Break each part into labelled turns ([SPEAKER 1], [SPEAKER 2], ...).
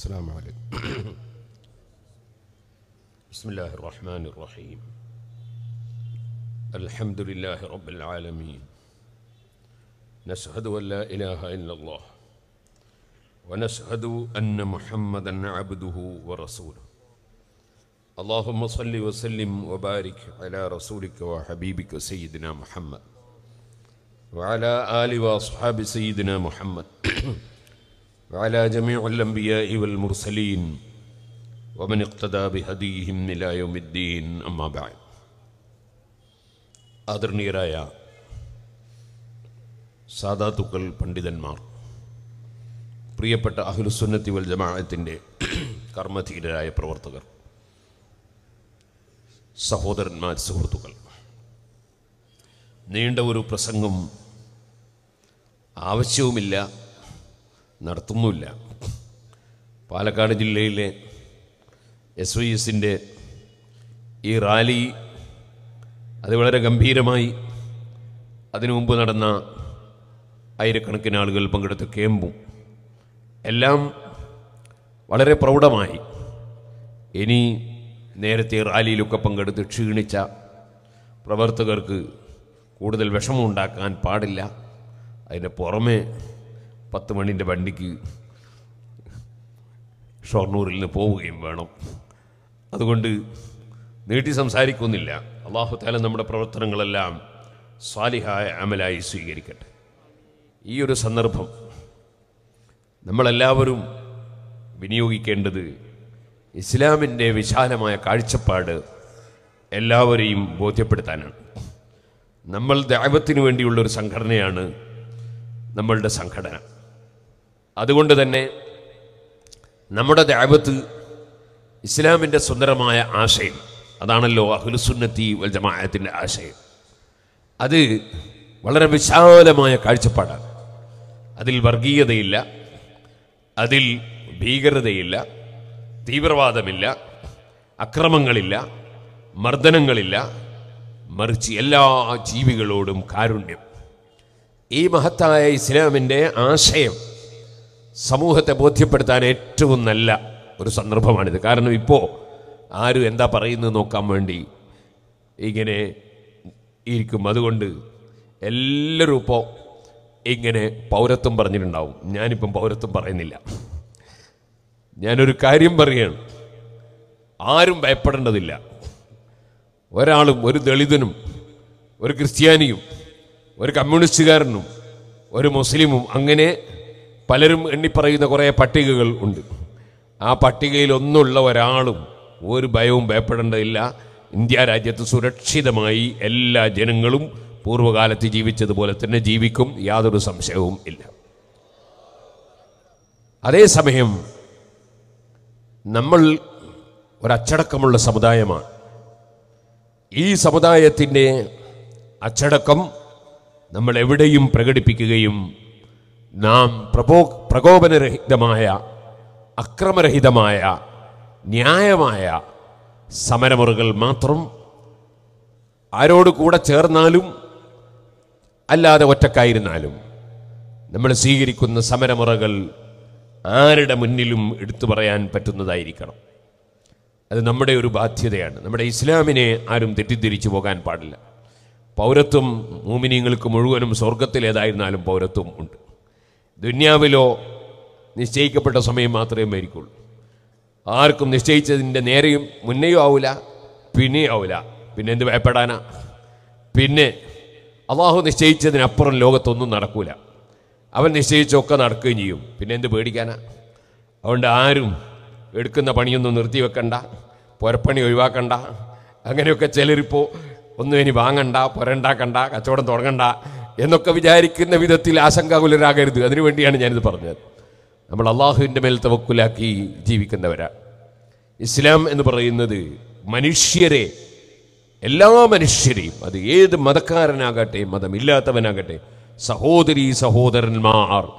[SPEAKER 1] السلام عليكم. بسم الله الرحمن الرحيم. الحمد لله رب العالمين. نشهد أن لا إله إلا الله ونشهد أن محمدا عبده ورسوله. اللهم صل وسلم وبارك على رسولك وحبيبك سيدنا محمد وعلى آل وأصحاب سيدنا محمد. وعلى جميع الأنبياء والمرسلين ومن اقتدى بهديهم إلى يوم الدين أما بعد ആദരണീയരായ സാദാത്തുക്കൾ പണ്ഡിതന്മാർ പ്രിയപ്പെട്ട അഹ്ലുസുന്നത്തി വൽ ജമാഅത്തിൻ്റെ കർമ്മധീരരായ പ്രവർത്തകർ സഹോദരന്മാർ സുഹൃത്തുക്കൾ നീണ്ട ഒരു പ്രസംഗം ആവശ്യവുമില്ല നടത്തുന്നുമില്ല. പാലക്കാട് ജില്ലയിലെ എസ് വൈ എസിന്റെ ഈ റാലി അത് വളരെ ഗംഭീരമായി അതിനു മുമ്പ് നടന്ന ആയിരക്കണക്കിന് ആളുകൾ പങ്കെടുത്ത ക്യാമ്പും എല്ലാം വളരെ പ്രൗഢമായി. ഇനി നേരത്തെ റാലിയിലൊക്കെ പങ്കെടുത്ത് ക്ഷീണിച്ച പ്രവർത്തകർക്ക് കൂടുതൽ വിഷമമുണ്ടാക്കാൻ പാടില്ല. അതിന്റെ പുറമെ പത്ത് മണിന്റെ വണ്ടിക്ക് ഷൊർണൂരിൽ നിന്ന് പോവുകയും വേണം. അതുകൊണ്ട് നീട്ടി സംസാരിക്കുന്നില്ല. അള്ളാഹു താല നമ്മുടെ പ്രവർത്തനങ്ങളെല്ലാം സ്വാലിഹായ അമലായി സ്വീകരിക്കട്ടെ. ഈ ഒരു സന്ദർഭം നമ്മളെല്ലാവരും വിനിയോഗിക്കേണ്ടത് ഇസ്ലാമിന്റെ വിശാലമായ കാഴ്ചപ്പാട് എല്ലാവരെയും ബോധ്യപ്പെടുത്താനാണ്. നമ്മൾ ദൈവത്തിനു വേണ്ടിയുള്ളൊരു സംഘടനയാണ് നമ്മളുടെ സംഘടന. അതുകൊണ്ട് തന്നെ നമ്മുടെ ദൈവത്ത് ഇസ്ലാമിന്റെ സുന്ദരമായ ആശയം അതാണല്ലോ അഹുലുസുന്നത്തി വൽ ജമാഅത്തിന്റെ ആശയം. അത് വളരെ വിശാലമായ കാഴ്ചപ്പാടാണ്. അതിൽ വർഗീയതയില്ല അതിൽ ഭീകരതയില്ല തീവ്രവാദമില്ല അക്രമങ്ങളില്ല മർദ്ദനങ്ങളില്ല മറിച്ച് എല്ലാ ജീവികളോടും കാരുണ്യം. ഈ മഹത്തായ ഇസ്ലാമിന്റെ ആശയം സമൂഹത്തെ ബോധ്യപ്പെടുത്താൻ ഏറ്റവും നല്ല ഒരു സന്ദർഭമാണിത്. കാരണം ഇപ്പോൾ ആരും എന്താ പറയുന്നത് നോക്കാൻ വേണ്ടി ഇങ്ങനെ ഇരിക്കും. അതുകൊണ്ട് എല്ലാവരും ഇപ്പോൾ ഇങ്ങനെ പൗരത്വം പറഞ്ഞിട്ടുണ്ടാവും. ഞാനിപ്പം പൗരത്വം പറയുന്നില്ല. ഞാനൊരു കാര്യം പറയുകയാണ്. ആരും ഭയപ്പെടേണ്ടതില്ല. ഒരാളും ഒരു ദളിതനും ഒരു ക്രിസ്ത്യാനിയും ഒരു കമ്മ്യൂണിസ്റ്റുകാരനും ഒരു മുസ്ലിമും അങ്ങനെ പലരും എണ്ണിപ്പറയുന്ന കുറേ പട്ടികകൾ ഉണ്ട്. ആ പട്ടികയിൽ ഒന്നുള്ള ഒരാളും ഒരു ഭയവും ഭയപ്പെടേണ്ടതില്ല. ഇന്ത്യ രാജ്യത്ത് സുരക്ഷിതമായി എല്ലാ ജനങ്ങളും പൂർവകാലത്ത് ജീവിച്ചതുപോലെ തന്നെ ജീവിക്കും. യാതൊരു സംശയവും ഇല്ല. അതേസമയം നമ്മൾ ഒരച്ചടക്കമുള്ള സമുദായമാണ്. ഈ സമുദായത്തിന്റെ അച്ചടക്കം നമ്മൾ എവിടെയും പ്രകടിപ്പിക്കുകയും നാം പ്രഭോ പ്രകോപനരഹിതമായ അക്രമരഹിതമായ ന്യായമായ സമരമുറകൾ മാത്രം ആരോട് കൂടെ ചേർന്നാലും അല്ലാതെ ഒറ്റക്കായിരുന്നാലും നമ്മൾ സ്വീകരിക്കുന്ന സമരമുറകൾ ആരുടെ മുന്നിലും എടുത്തു പറയാൻ പറ്റുന്നതായിരിക്കണം. അത് നമ്മുടെ ഒരു ബാധ്യതയാണ്. നമ്മുടെ ഇസ്ലാമിനെ ആരും തെറ്റിദ്ധരിച്ചു പോകാൻ പാടില്ല. പൗരത്വം മൂമിനിങ്ങൾക്ക് മുഴുവനും സ്വർഗത്തിലേതായിരുന്നാലും പൗരത്വം ഉണ്ട്. ദുന്യാവിലോ നിശ്ചയിക്കപ്പെട്ട സമയം മാത്രമേ മരിക്കുള്ളൂ. ആർക്കും നിശ്ചയിച്ചതിന്റെ നേരെയും മുന്നെയും ആവില്ല പിന്നെയും ആവില്ല പിന്നെ എന്ത് ഭയപ്പെടാനാ? പിന്നെ അള്ളാഹു നിശ്ചയിച്ചതിനപ്പുറം ലോകത്തൊന്നും നടക്കൂല. അവൻ നിശ്ചയിച്ചൊക്കെ നടക്കുകയും ചെയ്യും. പിന്നെ എന്ത് പേടിക്കാനാ? അതുകൊണ്ട് ആരും എടുക്കുന്ന പണിയൊന്നും നിർത്തി നിർത്തിവെക്കണ്ട പുരപ്പണി ഒഴിവാക്കണ്ട. അങ്ങനെയൊക്കെ ചിലരിപ്പോൾ ഒന്നും ഇനി വാങ്ങണ്ട പുരണ്ടാക്കണ്ട കച്ചവടം തുടങ്ങണ്ട. എന്നൊക്കെ വിചാരിക്കുന്ന വിധത്തിൽ ആശങ്കാകുലരാകരുത്. അതിനുവേണ്ടിയാണ് ഞാനിത് പറഞ്ഞത്. നമ്മൾ അള്ളാഹുവിന്റെ മേൽ തവക്കുലാക്കി ജീവിക്കുന്നവരാണ് ഇസ്ലാം എന്ന് പറയുന്നത് മനുഷ്യരെ എല്ലാ മനുഷ്യരെയും അത് ഏത് മതക്കാരനാകട്ടെ മതമില്ലാത്തവനാകട്ടെ സഹോദരി സഹോദരന്മാർ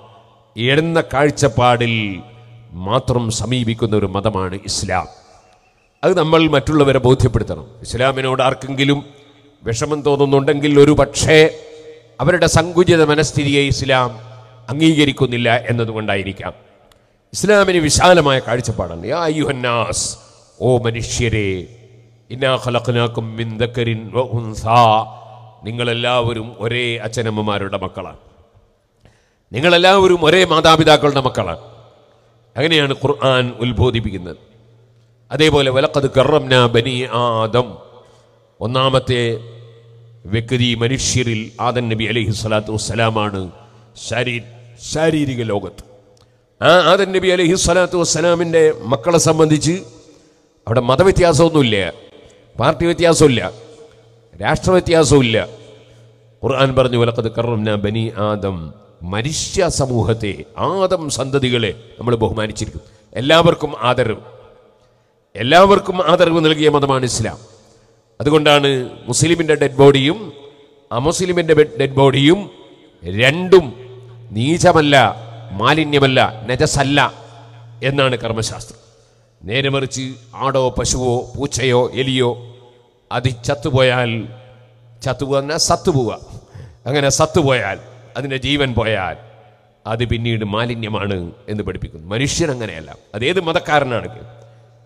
[SPEAKER 1] എന്ന കാഴ്ചപ്പാടിൽ മാത്രം സമീപിക്കുന്ന ഒരു മതമാണ് ഇസ്ലാം. അത് നമ്മൾ മറ്റുള്ളവരെ ബോധ്യപ്പെടുത്തണം. ഇസ്ലാമിനോട് ആർക്കെങ്കിലും വിഷമം തോന്നുന്നുണ്ടെങ്കിൽ ഒരു പക്ഷേ അവരുടെ സങ്കുചിത മനസ്ഥിതിയെ ഇസ്ലാം അംഗീകരിക്കുന്നില്ല എന്നതുകൊണ്ടായിരിക്കാം. ഇസ്ലാമിന് വിശാലമായ കാഴ്ചപ്പാടാണ്. യാ യുഹന്നാസ് ഓ മനുഷ്യരെ നിങ്ങളെല്ലാവരും ഒരേ അച്ഛനമ്മമാരുടെ മക്കളാണ്. നിങ്ങളെല്ലാവരും ഒരേ മാതാപിതാക്കളുടെ മക്കളാണ്. അങ്ങനെയാണ് ഖുർആൻ ഉത്ബോധിപ്പിക്കുന്നത്. അതേപോലെ വലക്കത് കറംന ബനി ആദം. ഒന്നാമത്തെ വ്യക്തി മനുഷ്യരിൽ ആദൻ നബി അലഹി സ്വലാത്തു വസ്സലാമാണ്. ശാരീ ശാരീരിക ലോകത്ത്. ആ ആദൻ നബി അലഹി സ്വലാത്തു വസ്സലാമിന്റെ മക്കളെ സംബന്ധിച്ച് അവിടെ മതവ്യത്യാസമൊന്നുമില്ല. പാർട്ടി വ്യത്യാസമില്ല. രാഷ്ട്ര വ്യത്യാസമില്ല ഖുർആൻ പറഞ്ഞു വലക്കത് കറംന ബനി ആദം. മനുഷ്യ സമൂഹത്തെ ആദം സന്തതികളെ നമ്മൾ ബഹുമാനിച്ചിരിക്കും എല്ലാവർക്കും ആദരവ്. എല്ലാവർക്കും ആദരവ് നൽകിയ മതമാണ് ഇസ്ലാം. അതുകൊണ്ടാണ് മുസ്ലിമിന്റെ ഡെഡ് ബോഡിയും അമുസ്ലിമിന്റെ ഡെഡ് ബോഡിയും രണ്ടും നീചമല്ല മാലിന്യമല്ല നജസല്ല എന്നാണ് കർമ്മശാസ്ത്രം. നേരെ മറിച്ച് ആടോ പശുവോ പൂച്ചയോ എലിയോ അതി ചത്തുപോയാൽ ചത്തുപോകാൻ സത്തുപോവുക. അങ്ങനെ സത്തുപോയാൽ അതിന്റെ ജീവൻ പോയാൽ അത് പിന്നീട് മാലിന്യമാണ് എന്ന് പഠിപ്പിക്കുന്നു. മനുഷ്യൻ അങ്ങനെയല്ല. അതേത് മതക്കാരനാണെങ്കിലും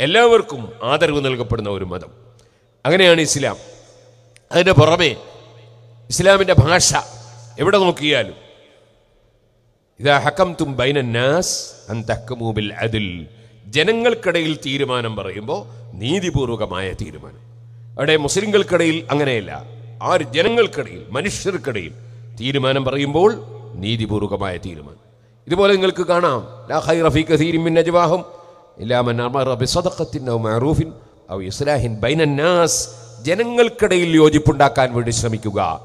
[SPEAKER 1] എല്ലാവർക്കും ആദരവ് നൽകപ്പെടുന്ന ഒരു മതം. അങ്ങനെയാണ് ഇസ്ലാം. അതിന്റെ പുറമേ ഇസ്ലാമിന്റെ ഭാഷ എവിടെ നോക്കിയാലും ഇതാ ഹക്കം തും ബൈനന്നാസ് അൻതക്കമൂബിൽ അതിൽ ജനങ്ങൾക്കിടയിൽ തീരുമാനം പറയുമ്പോൾ നീതിപൂർവകമായ തീരുമാനം. അവിടെ മുസ്ലിങ്ങൾക്കിടയിൽ അങ്ങനെയല്ല. ആര് ജനങ്ങൾക്കിടയിൽ മനുഷ്യർക്കിടയിൽ തീരുമാനം പറയുമ്പോൾ നീതിപൂർവകമായ തീരുമാനം. ഇതുപോലെ നിങ്ങൾക്ക് കാണാം. ലാ ഹൈ റഫീ കസീരിൻ മിൻ നജ്വാഹും ഇല്ലാ മൻ അമറ ബിസദഖത്തിൻ ഔ മഅറൂഫിൻ ബൈനന്നാസ് ജനങ്ങൾക്കിടയിൽ യോജിപ്പുണ്ടാക്കാൻ വേണ്ടി ശ്രമിക്കുക.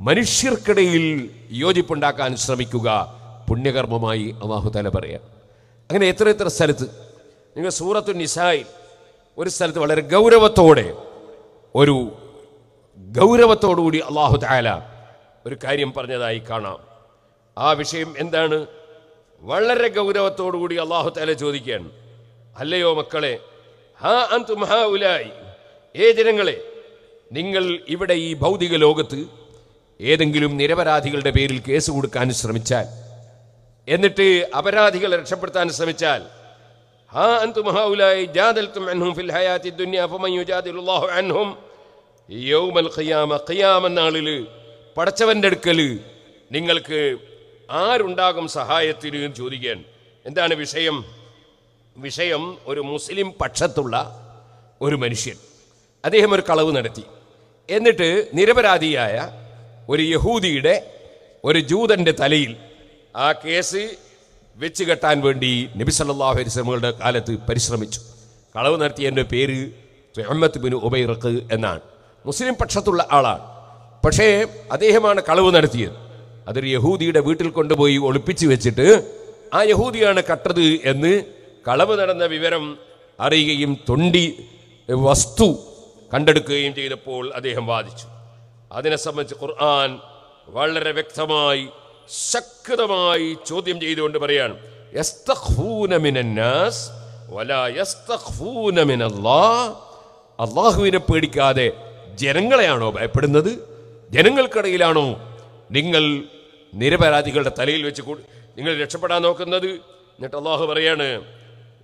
[SPEAKER 1] മനുഷ്യർക്കിടയിൽ യോജിപ്പുണ്ടാക്കാൻ ശ്രമിക്കുക. പുണ്യകർമ്മമായി അവാഹുതല തല പറയാം. അങ്ങനെ എത്ര എത്ര സ്ഥലത്ത്? നിങ്ങൾ സൂറത്തു നിസായിൽ ഒരു സ്ഥലത്ത് വളരെ ഗൗരവത്തോടെ ഒരു ഗൗരവത്തോടുകൂടി അള്ളാഹു താല ഒരു കാര്യം പറഞ്ഞതായി കാണാം. ആ വിഷയം എന്താണ്? വളരെ ഗൗരവത്തോടുകൂടി അള്ളാഹു താല ചോദിക്കുകയാണ്. അല്ലയോ മക്കളെ ഹാ അന്തു മഹാഉലായി ഏ ജനങ്ങളെ നിങ്ങൾ ഇവിടെ ഈ ഭൗതിക ലോകത്ത് ഏതെങ്കിലും നിരപരാധികളുടെ പേരിൽ കേസ് കൊടുക്കാൻ ശ്രമിച്ചാൽ എന്നിട്ട് അപരാധികളെ രക്ഷപ്പെടുത്താൻ ശ്രമിച്ചാൽ ഹാ അന്തു മഹാഉലായി ജാദൽതും അൻഹും ഫിൽ ഹയാത്തി ഫമൻ യുജാദിലുല്ലാഹു അൻഹും യൗമൽ ഖിയാമ ഖിയാമ നാളിൽ പടച്ചവന്റെ അടുക്കൽ നിങ്ങൾക്ക് ആരുണ്ടാകും സഹായത്തിന് ചോദിക്കാൻ? എന്താണ് വിഷയം? വിഷയം ഒരു മുസ്ലിം പക്ഷത്തുള്ള ഒരു മനുഷ്യൻ. അദ്ദേഹം ഒരു കളവ് നടത്തി. എന്നിട്ട് നിരപരാധിയായ ഒരു യഹൂദിയുടെ ഒരു ജൂതന്റെ തലയിൽ ആ കേസ് വെച്ച് കെട്ടാൻ വേണ്ടി നബി സല്ലല്ലാഹു അലൈഹി വസല്ലമയുടെ കാലത്ത് പരിശ്രമിച്ചു. കളവ് നടത്തിയതിന്റെ പേര് അഹമ്മദ് ബിൻ ഉബൈറക്ക് എന്നാണ്. മുസ്ലിം പക്ഷത്തുള്ള ആളാണ്. പക്ഷേ അദ്ദേഹമാണ് കളവ് നടത്തിയത്. അതൊരു യഹൂദിയുടെ വീട്ടിൽ കൊണ്ടുപോയി ഒളിപ്പിച്ചു വെച്ചിട്ട് ആ യഹൂദിയാണ് കട്ടത് എന്ന് കളവ് നടന്ന വിവരം അറിയുകയും തൊണ്ടി വസ്തു കണ്ടെടുക്കുകയും ചെയ്തപ്പോൾ അദ്ദേഹം വാദിച്ചു. അതിനെ സംബന്ധിച്ച് ഖുർആൻ വളരെ വ്യക്തമായി ശക്തമായി ചോദ്യം ചെയ്തുകൊണ്ട് പറയാണ് അള്ളാഹുവിനെ പേടിക്കാതെ ജനങ്ങളെയാണോ ഭയപ്പെടുന്നത്? ജനങ്ങൾക്കിടയിലാണോ നിങ്ങൾ നിരപരാധികളുടെ തലയിൽ വെച്ച് നിങ്ങൾ രക്ഷപ്പെടാൻ നോക്കുന്നത്? എന്നിട്ട് അള്ളാഹു പറയാണ്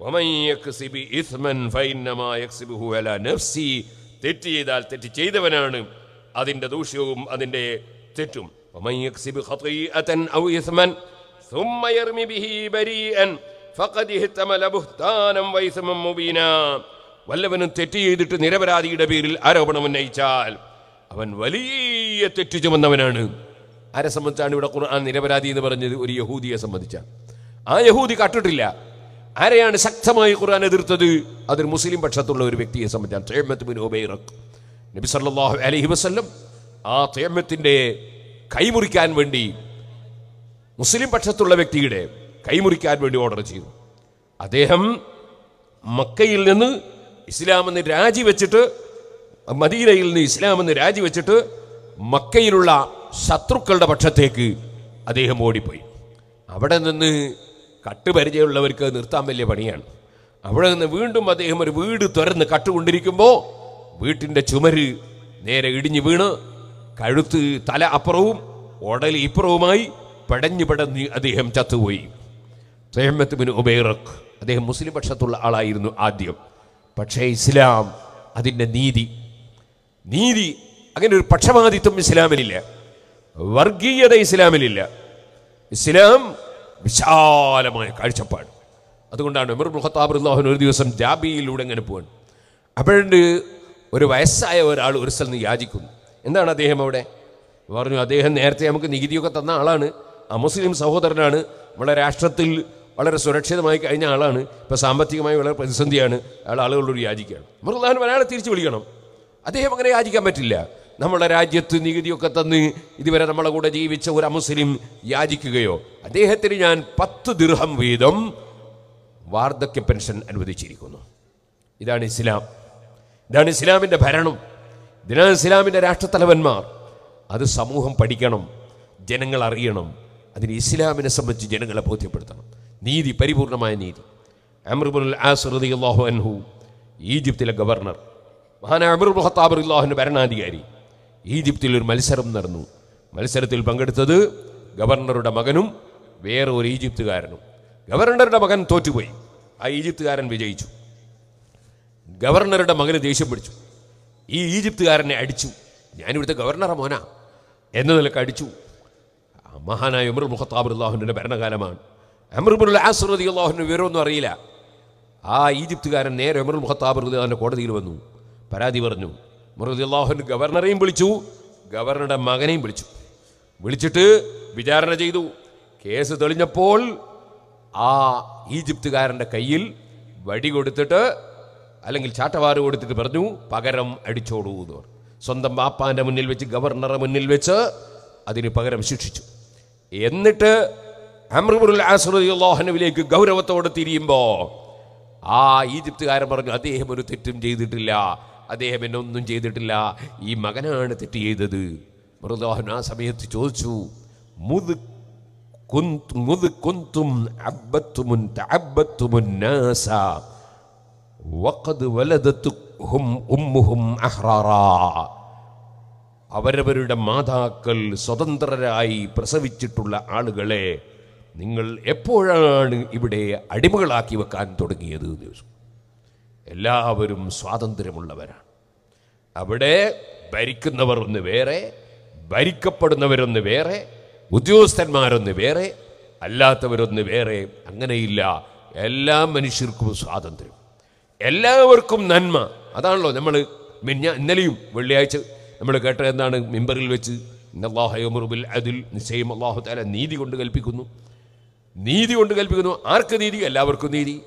[SPEAKER 1] ومن يكسب إثما فإنما يكسبه على نفسه تتي إذا تتي جيدا ونعنى أذن دوشيوم أذن ومن يكسب خطيئه او اثما ثم يرمي به بريئا فقد اهتمل بهتانا وإثما مبينا വല്ലവനും തെറ്റിയെയ്തിട്ട് നിരപരാധിയുടെ പേരിൽ ആരോപണം ഉന്നയിച്ചാൽ അവൻ വലിയ തെറ്റ് ചുമന്നവനാണ് ആരെ സംബന്ധിച്ചാണ് ഇവിടെ ആ നിരപരാധി എന്ന് പറഞ്ഞത് ഒരു യഹൂദിയെ സംബന്ധിച്ചാണ് ആ യഹൂദി കട്ടിട്ടില്ല ആരെയാണ് ശക്തമായി ഖുർആൻ എതിർത്തത്? അതൊരു മുസ്ലിം പക്ഷത്തുള്ള ഒരു വ്യക്തിയെ സംബന്ധിച്ചാണ്. തേമത്ത് ബിൻ ഉബൈറക്. നബി സല്ലല്ലാഹു അലൈഹി വസല്ലം ആ തേമത്തിന്റെ കൈമുറിക്കാൻ വേണ്ടി മുസ്ലിം പക്ഷത്തുള്ള വ്യക്തിയുടെ കൈമുറിക്കാൻ വേണ്ടി ഓർഡർ ചെയ്തു. അദ്ദേഹം മക്കയിൽ നിന്ന് ഇസ്ലാമെന്ന് രാജിവെച്ചിട്ട് മദീനയിൽ നിന്ന് ഇസ്ലാമെന്ന് രാജിവെച്ചിട്ട് മക്കയിലുള്ള ശത്രുക്കളുടെ പക്ഷത്തേക്ക് അദ്ദേഹം ഓടിപ്പോയി. അവിടെ നിന്ന് കട്ടുപരിചയമുള്ളവർക്ക് നിർത്താൻ വലിയ പണിയാണ്. അവിടെ നിന്ന് വീണ്ടും അദ്ദേഹം ഒരു വീട് തുറന്ന് കട്ടുകൊണ്ടിരിക്കുമ്പോൾ വീട്ടിന്റെ ചുമര് നേരെ ഇടിഞ്ഞു വീണ് കഴുത്ത് തല അപ്പുറവും ഉടൽ ഇപ്പുറവുമായി പടഞ്ഞു പടഞ്ഞ് അദ്ദേഹം ചത്തുപോയി. സഹമ്മത്ത് ബിൻ ഉബൈറക്ക് അദ്ദേഹം മുസ്ലിം പക്ഷത്തുള്ള ആളായിരുന്നു ആദ്യം. പക്ഷേ ഇസ്ലാം അതിന്റെ നീതി. നീതി അങ്ങനെ ഒരു പക്ഷപാതിത്വം ഇസ്ലാമിലില്ല. വർഗീയത ഇസ്ലാമിലില്ല. ഇസ്ലാം വിശാലമായ കാഴ്ചപ്പാട്. അതുകൊണ്ടാണ് ഉമർ മുഹത്താബ് അള്ളാഹുൻ ഒരു ദിവസം ജാബിയിലൂടെ ഇങ്ങനെ പോവാണ്. അപ്പോഴുണ്ട് ഒരു വയസ്സായ ഒരാൾ ഒരു സ്ഥലത്ത് യാചിക്കുന്നു. എന്താണ് അദ്ദേഹം അവിടെ? പറഞ്ഞു അദ്ദേഹം നേരത്തെ നമുക്ക് നികുതിയൊക്കെ തന്ന ആളാണ്. അമുസ്ലിം സഹോദരനാണ്. നമ്മുടെ രാഷ്ട്രത്തിൽ വളരെ സുരക്ഷിതമായി കഴിഞ്ഞ ആളാണ്. ഇപ്പോൾ സാമ്പത്തികമായി വളരെ പ്രതിസന്ധിയാണ്. അയാൾ ആളുകളോട് യാചിക്കുകയാണ്. മൃദാനം ഒരാളെ തിരിച്ചു വിളിക്കണം. അദ്ദേഹം അങ്ങനെ യാചിക്കാൻ പറ്റില്ല. നമ്മുടെ രാജ്യത്ത് നികുതിയൊക്കെ തന്ന് ഇതുവരെ നമ്മളെ കൂടെ ജീവിച്ച ഒരു അമുസ്ലിം യാചിക്കുകയോ അദ്ദേഹത്തിന് ഞാൻ പത്ത് ദീർഹം വീതം വാർദ്ധക്യ പെൻഷൻ അനുവദിച്ചിരിക്കുന്നു. ഇതാണ് ഇസ്ലാം. ഇതാണ് ഇസ്ലാമിന്റെ ഭരണം. ഇതിനാണ് ഇസ്ലാമിന്റെ രാഷ്ട്രത്തലവന്മാർ. അത് സമൂഹം പഠിക്കണം ജനങ്ങൾ അറിയണം. അതിന് ഇസ്ലാമിനെ സംബന്ധിച്ച് ജനങ്ങളെ ബോധ്യപ്പെടുത്തണം. നീതി പരിപൂർണമായ നീതി. അള്ളാഹു അൻഹു ഈജിപ്തിലെ ഗവർണർ. മഹാന അമറുൽ ഖത്താബ് അള്ളാഹുവിന്റെ ഭരണാധികാരി. ഈജിപ്തിൽ ഒരു മത്സരം നടന്നു. മത്സരത്തിൽ പങ്കെടുത്തത് ഗവർണറുടെ മകനും വേറെ ഒരു ഈജിപ്തുകാരനും. ഗവർണറുടെ മകൻ തോറ്റുപോയി. ആ ഈജിപ്തുകാരൻ വിജയിച്ചു. ഗവർണറുടെ മകന് ദേഷ്യം പിടിച്ചു. ഈ ഈജിപ്തുകാരനെ അടിച്ചു. ഞാനിവിടുത്തെ ഗവർണറ മോന. എന്ന നിലയ്ക്ക് അടിച്ചു. മഹാനായ ഉമർ മുഖത്താബ് അള്ളാഹുവിന്റെ ഭരണകാലമാണ്. അമർബുൽ ആസ്രതി അള്ളാഹുവിന്റെ വിവരമൊന്നും അറിയില്ല. ആ ഈജിപ്തുകാരൻ നേരെ ഉമർ മുഖത്താബ് അള്ളാഹുവിന്റെ കോടതിയിൽ വന്നു. പരാതി പറഞ്ഞു. മുറദി അള്ളാഹുവിന് ഗവർണറെയും വിളിച്ചു ഗവർണറുടെ മകനെയും വിളിച്ചു. വിളിച്ചിട്ട് വിചാരണ ചെയ്തു. കേസ് തെളിഞ്ഞപ്പോൾ ആ ഈജിപ്തുകാരന്റെ കയ്യിൽ വടി കൊടുത്തിട്ട് അല്ലെങ്കിൽ ചാട്ടവാറ് കൊടുത്തിട്ട് പറഞ്ഞു പകരം അടിച്ചോടൂ എന്ന് പറഞ്ഞു. സ്വന്തം ബാപ്പാന്റെ മുന്നിൽ വെച്ച് ഗവർണറെ മുന്നിൽ വെച്ച് അതിന് പകരം ശിക്ഷിച്ചു. എന്നിട്ട് അമ്രുൽ ആസുറിയുള്ളാഹനുവിലേക്ക് ഗൗരവത്തോടെ തിരിയുമ്പോൾ ആ ഈജിപ്തുകാരൻ പറഞ്ഞു അദ്ദേഹം ഒരു തെറ്റും ചെയ്തിട്ടില്ല. അദ്ദേഹം എന്നെ ഒന്നും ചെയ്തിട്ടില്ല. ഈ മകനാണ് തെറ്റ് ചെയ്തത്. മൃദോഹൻ ആ സമയത്ത് ചോദിച്ചു മുത് മുത് നാസ. വഖദ് ഉമ്മുഹും അവരവരുടെ മാതാക്കൾ സ്വതന്ത്രരായി പ്രസവിച്ചിട്ടുള്ള ആളുകളെ നിങ്ങൾ എപ്പോഴാണ് ഇവിടെ അടിമകളാക്കി വെക്കാൻ തുടങ്ങിയത് ചോദിച്ചു. എല്ലാവരും സ്വാതന്ത്ര്യമുള്ളവരാണ്. അവിടെ ഭരിക്കുന്നവർ ഒന്ന് വേറെ ഭരിക്കപ്പെടുന്നവരൊന്ന് വേറെ ഉദ്യോഗസ്ഥന്മാരൊന്ന് വേറെ അല്ലാത്തവരൊന്ന് വേറെ അങ്ങനെയില്ല. എല്ലാ മനുഷ്യർക്കും സ്വാതന്ത്ര്യം. എല്ലാവർക്കും നന്മ. അതാണല്ലോ നമ്മൾ മിന്ന ഇന്നലെയും വെള്ളിയാഴ്ച നമ്മൾ കേട്ട എന്താണ് മിമ്പറിൽ വെച്ച്? ഇന്നല്ലാഹുബിൽ അതിൽ നിശ്ചയം അള്ളാഹു താല നീതി കൊണ്ട് കൽപ്പിക്കുന്നു. നീതി കൊണ്ട് കൽപ്പിക്കുന്നു. ആർക്ക് നീതി? എല്ലാവർക്കും നീതി.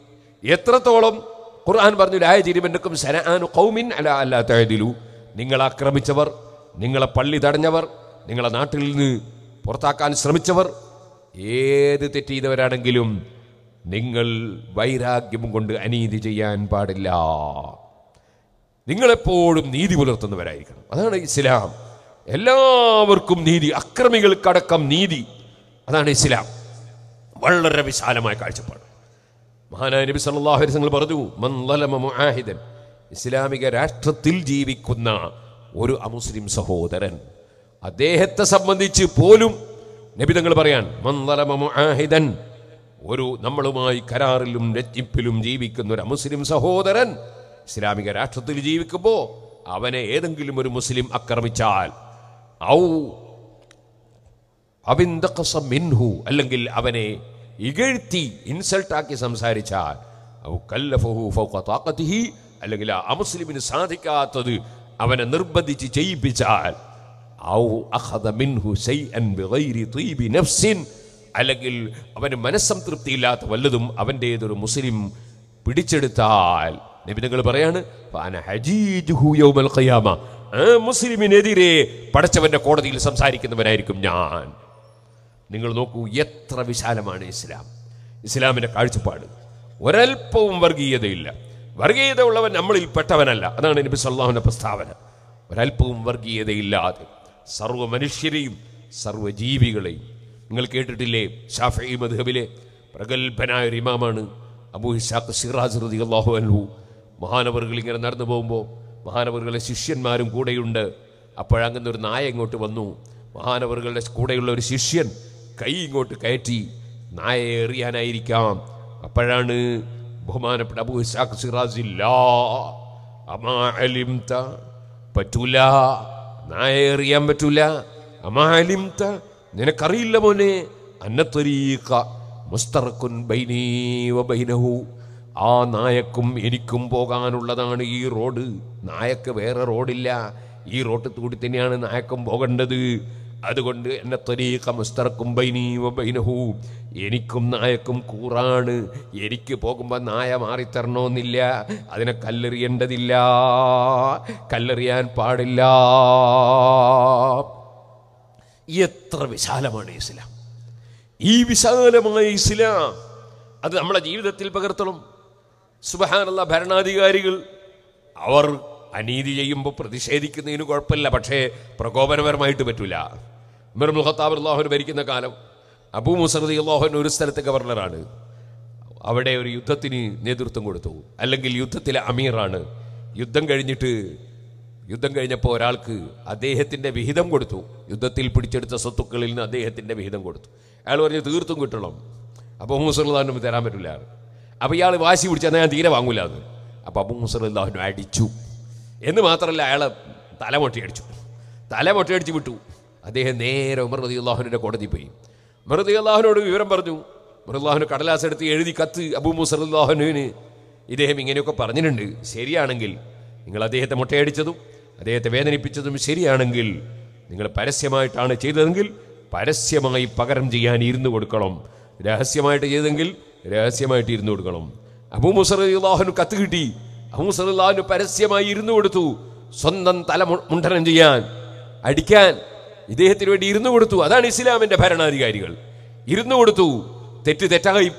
[SPEAKER 1] എത്രത്തോളം ഖുർആൻ പറഞ്ഞു ലായ തിരുമന്നക്കും സനഅാനു കൗമിൻ അല അല്ലാ തഅദിലു. നിങ്ങൾ ആക്രമിച്ചവർ നിങ്ങളെ പള്ളി തടഞ്ഞവർ നിങ്ങളെ നാട്ടിൽ നിന്ന് പുറത്താക്കാൻ ശ്രമിച്ചവർ ഏത് തെറ്റ് ചെയ്തവരാണെങ്കിലും നിങ്ങൾ വൈരാഗ്യം കൊണ്ട് അനീതി ചെയ്യാൻ പാടില്ല. നിങ്ങളെപ്പോഴും നീതി പുലർത്തുന്നവരായിരിക്കണം. അതാണ് ഇസ്ലാം. എല്ലാവർക്കും നീതി അക്രമികൾക്കടക്കം നീതി. അതാണ് ഇസ്ലാം. വളരെ വിശാലമായ കാഴ്ചപ്പാട്. മഹാനായ നബി അലൈഹി വസല്ലം പറഞ്ഞു മൻ ളലമ മുആഹിദൻ ഇസ്ലാമിക രാഷ്ട്രത്തിൽ ജീവിക്കുന്ന ഒരു അമുസ്ലിം സഹോദരൻ. അദ്ദേഹത്തെ സംബന്ധിച്ച് പോലും നബി തങ്ങൾ പറയാൻ മൻ ളലമ മുആഹിദൻ ഒരു നമ്മളുമായി കരാറിലും രജിപ്പിലും ജീവിക്കുന്ന ഒരു അമുസ്ലിം സഹോദരൻ ഇസ്ലാമിക രാഷ്ട്രത്തിൽ ജീവിക്കുമ്പോൾ അവനെ ഏതെങ്കിലും ഒരു മുസ്ലിം ആക്രമിച്ചാൽ ഔ അവിന്തഖസ മിൻഹു അല്ലെങ്കിൽ അവനെ ഇകഴ്ത്തി ഇൻസൾട്ടാക്കി സംസാരിച്ചാൽ അല്ലെങ്കിൽ ആ അമുസ്ലിമിന് സാധിക്കാത്തത് അവനെ നിർബന്ധിച്ച് ചെയ്യിപ്പിച്ചാൽ അല്ലെങ്കിൽ അവന് മനസ്സംതൃപ്തിയില്ലാത്ത വല്ലതും അവന്റേതൊരു മുസ്ലിം പിടിച്ചെടുത്താൽ നിങ്ങൾ പറയാണ് മുസ്ലിമിനെതിരെ പടച്ചവന്റെ കോടതിയിൽ സംസാരിക്കുന്നവനായിരിക്കും ഞാൻ. നിങ്ങൾ നോക്കൂ എത്ര വിശാലമാണ് ഇസ്ലാം. ഇസ്ലാമിന്റെ കാഴ്ചപ്പാട്. ഒരൽപ്പവും വർഗീയതയില്ല. വർഗീയത ഉള്ളവൻ നമ്മളിൽ പെട്ടവനല്ല. അതാണ് നബി സല്ലാഹുവിന്റെ പ്രസ്താവന ഒരൽപ്പവും വർഗീയതയില്ലാതെ സർവ മനുഷ്യരെയും സർവ ജീവികളെയും. നിങ്ങൾ കേട്ടിട്ടില്ലേ ഷാഫി മധുഹബിലെ പ്രഗത്ഭനായ ഒരു ഇമാമാണ് അബൂ ഹിസാഖ് സിറാജ് റതി അള്ളാഹു അൻഹു. മഹാനവറുകൾ ഇങ്ങനെ നടന്നു പോകുമ്പോൾ മഹാനവറുകളെ ശിഷ്യന്മാരും കൂടെയുണ്ട്. അപ്പോഴങ്ങനെ ഒരു നായ ഇങ്ങോട്ട് വന്നു. മഹാനവറുകളുടെ കൂടെയുള്ള ഒരു ശിഷ്യൻ കൈ ഇങ്ങോട്ട് കയറ്റി നായ എറിയാനായിരിക്കാം. അപ്പോഴാണ് ബഹുമാനപ്പെട്ട അബൂ ഇസാഖ് സിറാസില്ല അമാ അലിംത പറ്റൂല. നായ എറിയാൻ പറ്റൂല. അമാ അലിംത നിനക്കറിയില്ല മോനെ അന്നത്തൊരീക്ക മുസ്തറക്കുൻ ബൈനീ വബൈനഹു ആ നായക്കും എനിക്കും പോകാനുള്ളതാണ് ഈ റോഡ്. നായക്ക് വേറെ റോഡില്ല. ഈ റോട്ടിൽ കൂടി തന്നെയാണ് നായക്കും പോകേണ്ടത്. അതുകൊണ്ട് എന്നെ ത്വരീഖ മുസ്തറക്കും ബൈനീ ബൈനഹു. എനിക്കും നായക്കും കൂറാണ്. എനിക്ക് പോകുമ്പോൾ നായ മാറിത്തരണമെന്നില്ല അതിനെ കല്ലെറിയേണ്ടതില്ല. കല്ലെറിയാൻ പാടില്ല. എത്ര വിശാലമാണ് ഇസ്ലാം. ഈ വിശാലമായ ഇസ്ലാം അത് നമ്മളെ ജീവിതത്തിൽ പകർത്തണം. സുബഹാനുള്ള ഭരണാധികാരികൾ അവർ അനീതി ചെയ്യുമ്പോൾ പ്രതിഷേധിക്കുന്നതിന് കുഴപ്പമില്ല. പക്ഷേ പ്രകോപനപരമായിട്ട് പറ്റൂല. മിർമുൽ ഖത്താബ് ഭരിക്കുന്ന കാലം അബൂ മുസറദി അള്ളാഹുൻ ഒരു സ്ഥലത്ത് ഗവർണറാണ്. അവിടെ ഒരു യുദ്ധത്തിന് നേതൃത്വം കൊടുത്തു. അല്ലെങ്കിൽ യുദ്ധത്തിലെ അമീറാണ്. യുദ്ധം കഴിഞ്ഞിട്ട് യുദ്ധം കഴിഞ്ഞപ്പോൾ ഒരാൾക്ക് അദ്ദേഹത്തിന്റെ വിഹിതം കൊടുത്തു. യുദ്ധത്തിൽ പിടിച്ചെടുത്ത സ്വത്തുക്കളിൽ നിന്ന് അദ്ദേഹത്തിന്റെ വിഹിതം കൊടുത്തു. അയാൾ പറഞ്ഞു തീർത്തും കിട്ടണം. അപ്പോൾ മുസറുല്ലാഹിനും തരാൻ പറ്റില്ല അപ്പോൾ ഇയാൾ വാശി പിടിച്ചാൽ ഞാൻ തീരെ വാങ്ങൂല അത്. അപ്പോൾ അബു മുസറുല്ലാഹിനും അടിച്ചു. എന്ന് മാത്രമല്ല അയാളെ തലമൊട്ടിയടിച്ചു. അടിച്ചു തലമൊട്ടി അടിച്ചു വിട്ടു. അദ്ദേഹം നേരെ ഉമർ റതി അള്ളാഹുവിന്റെ കോടതി പോയി. ഉമർ റതി അള്ളാഹുവിനോട് വിവരം പറഞ്ഞു. ഉമർ കടലാസ് എടുത്ത് എഴുതി കത്ത് അബു മുസറുല്ലാഹുനുവിന് ഇദ്ദേഹം ഇങ്ങനെയൊക്കെ പറഞ്ഞിട്ടുണ്ട്. ശരിയാണെങ്കിൽ നിങ്ങൾ അദ്ദേഹത്തെ മുട്ടയടിച്ചതും അദ്ദേഹത്തെ വേദനിപ്പിച്ചതും ശരിയാണെങ്കിൽ നിങ്ങൾ പരസ്യമായിട്ടാണ് ചെയ്തതെങ്കിൽ പരസ്യമായി പകരം ചെയ്യാൻ ഇരുന്നു കൊടുക്കണം. രഹസ്യമായിട്ട് ചെയ്തെങ്കിൽ രഹസ്യമായിട്ട് ഇരുന്നു കൊടുക്കണം. അബൂ മുസറുല്ലാഹുന് കത്ത് കിട്ടി. അബൂ മുസറുല്ലാഹുന് പരസ്യമായി ഇരുന്നു കൊടുത്തു. സ്വന്തം തല മുണ്ടനം ചെയ്യാൻ അടിക്കാൻ ഇദ്ദേഹത്തിന് വേണ്ടി ഇരുന്നു കൊടുത്തു. അതാണ് ഇസ്ലാമിന്റെ ഭരണാധികാരികൾ. ഇരുന്നു കൊടുത്തു. തെറ്റ് തെറ്റായി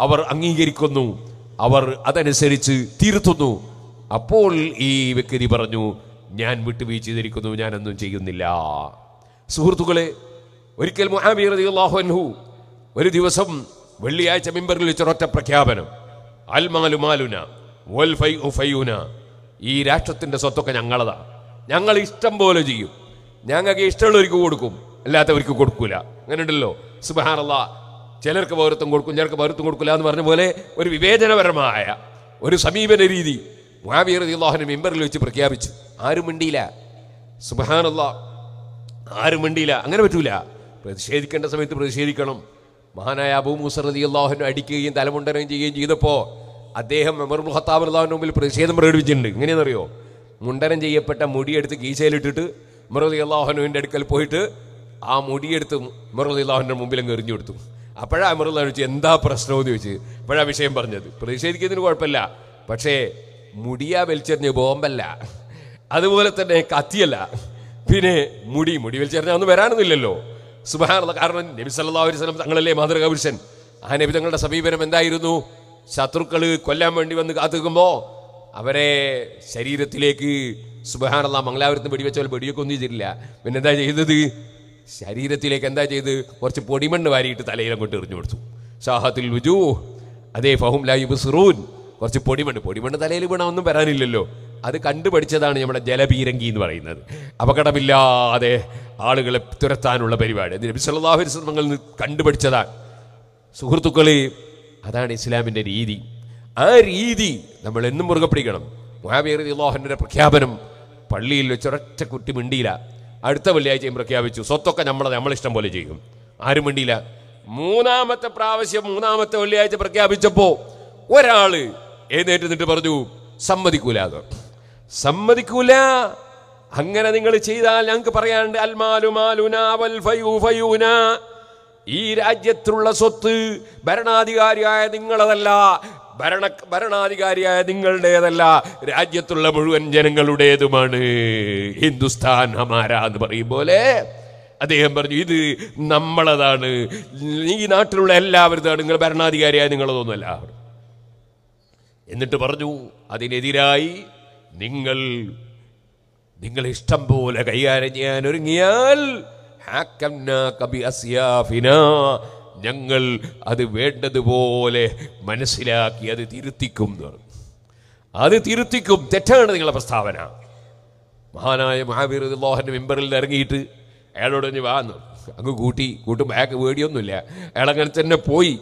[SPEAKER 1] അവർ അംഗീകരിക്കുന്നു. അവർ അതനുസരിച്ച് തീർത്തുന്നു അപ്പോൾ ഈ വ്യക്തി പറഞ്ഞു ഞാൻ വിട്ടുവീഴ്ച ചെയ്തിരിക്കുന്നു. ഞാനൊന്നും ചെയ്യുന്നില്ല. സുഹൃത്തുക്കളെ ഒരിക്കൽ മുഹാബി റളിയല്ലാഹു അൻഹു ഒരു ദിവസം വെള്ളിയാഴ്ച മിമ്പറിൽ വെച്ചൊരൊറ്റ പ്രഖ്യാപനം. അൽമാലു വൽ ഈ രാഷ്ട്രത്തിന്റെ സ്വത്തൊക്കെ ഞങ്ങളതാ. ഞങ്ങൾ ഇഷ്ടം പോലെ ചെയ്യും. ഞങ്ങൾക്ക് ഇഷ്ടമുള്ളവർക്ക് കൊടുക്കും. അല്ലാത്തവർക്ക് കൊടുക്കൂല. അങ്ങനെ ഉണ്ടല്ലോ സുബഹാനല്ല. ചിലർക്ക് പൗരത്വം കൊടുക്കും ചിലർക്ക് പൗരത്വം കൊടുക്കില്ല എന്ന് പറഞ്ഞ പോലെ ഒരു വിവേചനപരമായ ഒരു സമീപന രീതി മുഹാബിർ അള്ളാഹുനെ മെമ്പറിൽ വെച്ച് പ്രഖ്യാപിച്ചു. ആരും മിണ്ടിയില്ല. സുബഹാനല്ല. ആരും മിണ്ടിയില്ല. അങ്ങനെ പറ്റൂല. പ്രതിഷേധിക്കേണ്ട സമയത്ത് പ്രതിഷേധിക്കണം. മഹാനായ അബൂ മൂസർ റതി അള്ളാഹുനെ അടിക്കുകയും തലമുണ്ടനം ചെയ്യുകയും ചെയ്തപ്പോൾ അദ്ദേഹം മെമർ മുഹത്താബ് അള്ളാഹുവിന്റെ മുമ്പിൽ പ്രതിഷേധം പ്രകടിപ്പിച്ചിട്ടുണ്ട്. ഇങ്ങനെയെന്നറിയോ മുണ്ടനം ചെയ്യപ്പെട്ട മുടിയെടുത്ത് കീശയിലിട്ടിട്ട് മുറലി അള്ളാഹുനുവിന്റെ അടുക്കൽ പോയിട്ട് ആ മുടിയെടുത്ത് മുറലി അള്ളാഹുന്റെ അങ്ങ് എറിഞ്ഞു കൊടുത്തു. അപ്പോഴാ മുറലി ചോദിച്ചു എന്താ പ്രശ്നമെന്ന് ചോദിച്ചു. അപ്പോഴാ വിഷയം പറഞ്ഞത്. പ്രതിഷേധിക്കുന്നതിന് കുഴപ്പമില്ല. പക്ഷേ മുടിയാ വലിച്ചെറിഞ്ഞ് ബോംബല്ല. അതുപോലെ തന്നെ കത്തിയല്ല. പിന്നെ മുടി മുടി വലിച്ചെറിഞ്ഞാൽ ഒന്നും വരാനൊന്നുമില്ലല്ലോ. സുബാനുള്ള കാരണം നബി സല്ലല്ലാഹു അലൈഹി വസല്ലം തങ്ങളല്ലേ മാതൃകാ പുരുഷൻ ആ നബി തങ്ങളുടെ സമീപനം എന്തായിരുന്നു? ശത്രുക്കൾ കൊല്ലാൻ വേണ്ടി വന്ന് കാത്തുക്കുമ്പോൾ അവരെ ശരീരത്തിലേക്ക് സുബഹാനുള്ള മംഗലാപുരത്ത് വെടിവെച്ചാൽ വെടിയൊക്കെ ഒന്നും പിന്നെ എന്താ ചെയ്തത്? ശരീരത്തിലേക്ക് എന്താ ചെയ്ത് കുറച്ച് പൊടിമണ്ണ് വാരിയിട്ട് തലയിൽ അങ്ങോട്ട് എറിഞ്ഞു കൊടുത്തു. ഷാഹത്തിൽ വുജൂ അതേ ഫഹും ലാ യുബ്സിറൂൻ. കുറച്ച് പൊടിമണ്ണ് പൊടിമണ്ണ് തലയിൽ വീണമൊന്നും വരാനില്ലല്ലോ. അത് കണ്ടുപഠിച്ചതാണ് നമ്മുടെ ജലപീരങ്കി എന്ന് പറയുന്നത്. അപകടമില്ലാതെ ആളുകളെ തുരത്താനുള്ള പരിപാടി. അത് നബി സല്ലല്ലാഹു അലൈഹി വസല്ലം തങ്ങളിൽ നിന്ന് കണ്ടുപഠിച്ചതാണ്. സുഹൃത്തുക്കളെ അതാണ് ഇസ്ലാമിന്റെ രീതി. ആ രീതി നമ്മൾ എന്നും മുറുകെ പിടിക്കണം മുഹാബിർ അള്ളാഹുന്റെ പ്രഖ്യാപനം പള്ളിയിൽ വെച്ചൊരൊറ്റ കുട്ടി മിണ്ടിയില്ല. അടുത്ത വെള്ളിയാഴ്ചയും പ്രഖ്യാപിച്ചു സ്വത്തൊക്കെ നമ്മളെ നമ്മളിഷ്ടം പോലെ ചെയ്യും. ആരും മിണ്ടിയില്ല. മൂന്നാമത്തെ പ്രാവശ്യം മൂന്നാമത്തെ വെള്ളിയാഴ്ച പ്രഖ്യാപിച്ചപ്പോൾ ഒരാൾ എഴുന്നേറ്റ് നിന്നിട്ട് പറഞ്ഞു സമ്മതിക്കൂല അത്. സമ്മതിക്കൂല. അങ്ങനെ നിങ്ങൾ ചെയ്താൽ ഞങ്ങൾക്ക് പറയാണ്ട് അൽമാലു മാലുന വൽ ഫയു ഫയൂന. ഈ രാജ്യത്തുള്ള സ്വത്ത് ഭരണാധികാരിയായ നിങ്ങളതല്ല. ഭരണ ഭരണാധികാരിയായ നിങ്ങളുടേതല്ല രാജ്യത്തുള്ള മുഴുവൻ ജനങ്ങളുടേതുമാണ്. ഹിന്ദുസ്ഥാൻ ഹമാര എന്ന് പറയും പോലെ അദ്ദേഹം പറഞ്ഞു ഇത് നമ്മളതാണ്. ഈ നാട്ടിലുള്ള എല്ലാവരും നിങ്ങൾ ഭരണാധികാരിയായ നിങ്ങളതൊന്നുമല്ല. എന്നിട്ട് പറഞ്ഞു അതിനെതിരായി നിങ്ങൾ നിങ്ങൾ ഇഷ്ടം പോലെ കൈകാര്യം ചെയ്യാൻ ഒരുങ്ങിയാൽ. ഞങ്ങൾ അത് വേണ്ടതുപോലെ മനസ്സിലാക്കി അത് തിരുത്തിക്കും എന്ന് പറഞ്ഞു. അത് തിരുത്തിക്കും. തെറ്റാണ് നിങ്ങളുടെ പ്രസ്താവന. മഹാനായ മഹാവീർ ലോഹന്റെ മെമ്പറിൽ ഇറങ്ങിയിട്ട് അയാളോട് പറഞ്ഞു വാ എന്ന് പറഞ്ഞു. അങ്ങ് കൂട്ടി കൂട്ടും. ബാക്ക് പേടിയൊന്നുമില്ല. അയാളങ്ങനെ തന്നെ പോയി.